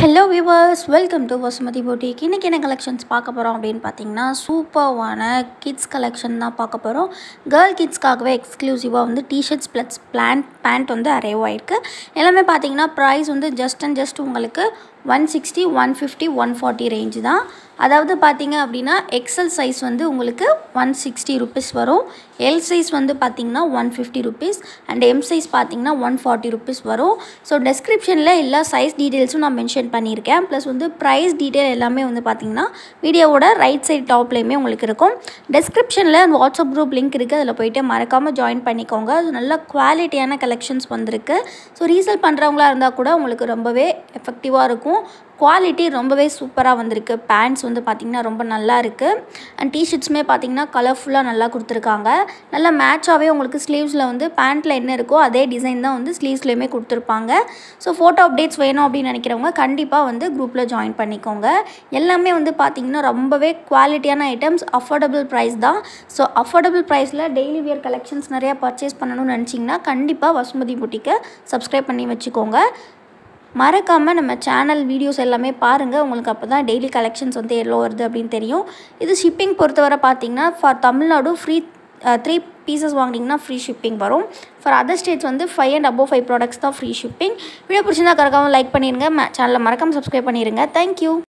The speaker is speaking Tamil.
Hello viewers welcome to Vasumathi போட்டிக்கு இன்றைக்கி என்ன கலெக்ஷன்ஸ் பார்க்க போகிறோம் அப்படின்னு பார்த்தீங்கன்னா சூப்பர்வான கிட்ஸ் கலெக்ஷன் தான் பார்க்க போகிறோம் கேர்ள் கிட்ஸ்க்காகவே எக்ஸ்க்ளூசிவாக வந்து டிஷர்ட்ஸ் ப்ளஸ் பிளான் பேண்ட் வந்து அரைவ் ஆகிருக்கு எல்லாமே பார்த்தீங்கன்னா ப்ரைஸ் வந்து ஜஸ்ட் அண்ட் ஜஸ்ட் உங்களுக்கு one sixty one fifty one forty range தான். அதாவது பார்த்தீங்க அப்படின்னா எக்ஸல் சைஸ் வந்து உங்களுக்கு ஒன் சிக்ஸ்டி ருபீஸ் வரும். எல் சைஸ் வந்து பார்த்தீங்கன்னா one fifty rupees and M size பார்த்திங்கன்னா ஒன் ஃபார்ட்டி ருபீஸ் வரும். ஸோ டெஸ்கிரிப்ஷனில் எல்லா சைஸ் டீட்டெயில்ஸும் நான் மென்ஷன் பண்ணியிருக்கேன். ப்ளஸ் வந்து ப்ரைஸ் டீட்டெயில் எல்லாமே வந்து பார்த்திங்கன்னா வீடியோவோட ரைட் சைட் டாப்லேயுமே உங்களுக்கு இருக்கும். டெஸ்கிரிப்ஷனில் வாட்ஸ்அப் குரூப் லிங்க் இருக்குது அதில் போயிட்டு மறக்காமல் ஜாயின் பண்ணிக்கோங்க. அது நல்ல குவாலிட்டியான கலெக்ஷன்ஸ் வந்திருக்கு. ஸோ ரீசேல் பண்ணுறவங்களா இருந்தால் கூட உங்களுக்கு ரொம்பவே எஃபெக்டிவாக இருக்கும். குவாலிட்டி ரொம்பவே சூப்பராக வந்திருக்கு. பேண்ட்ஸ் வந்து பார்த்திங்கன்னா ரொம்ப நல்லா இருக்குது அண்ட் டிஷர்ட்ஸுமே பார்த்திங்கன்னா கலர்ஃபுல்லாக நல்லா கொடுத்துருக்காங்க. நல்லா மேட்சாகவே உங்களுக்கு ஸ்லீவ்ஸில் வந்து பேண்ட்டில் என்ன இருக்கோ அதே டிசைன் தான் வந்து ஸ்லீவ்ஸ்லேயுமே கொடுத்துருப்பாங்க. ஸோ ஃபோட்டோ அப்டேட்ஸ் வேணும் அப்படின்னு நினைக்கிறவங்க கண்டிப்பாக வந்து குரூப்பில் ஜாயின் பண்ணிக்கோங்க. எல்லாமே வந்து பார்த்திங்கன்னா ரொம்பவே குவாலிட்டியான ஐட்டம்ஸ் அஃபோர்டபுள் ப்ரைஸ் தான். ஸோ அஃபோர்டபுள் ப்ரைஸில் டெய்லி வியர் கலெக்ஷன்ஸ் நிறையா பர்ச்சேஸ் பண்ணணும்னு நினச்சிங்கன்னா கண்டிப்பாக வசுமதி புட்டிக்கை சப்ஸ்கிரைப் பண்ணி வச்சுக்கோங்க. மறக்காமல் நம்ம சேனல் வீடியோஸ் எல்லாமே பாருங்கள் உங்களுக்கு அப்போ தான் டெய்லி கலெக்ஷன்ஸ் வந்து எவ்வளோ வருது அப்படின்னு தெரியும். இது ஷிப்பிங் பொறுத்தவரை பார்த்தீங்கன்னா for Tamil Nadu free three pieces வாங்கினீங்கன்னா ஃப்ரீ ஷிப்பிங் வரும். ஃபார் அதர் ஸ்டேட்ஸ் வந்து five and above five products தான் ஃப்ரீ ஷிப்பிங் வீடியோ பிடிச்சிருந்தா கரெக்டாக லைக் பண்ணிடுங்க சேனலை மறக்காமல் சப்ஸ்கிரைப் பண்ணிடுங்க தேங்க்யூ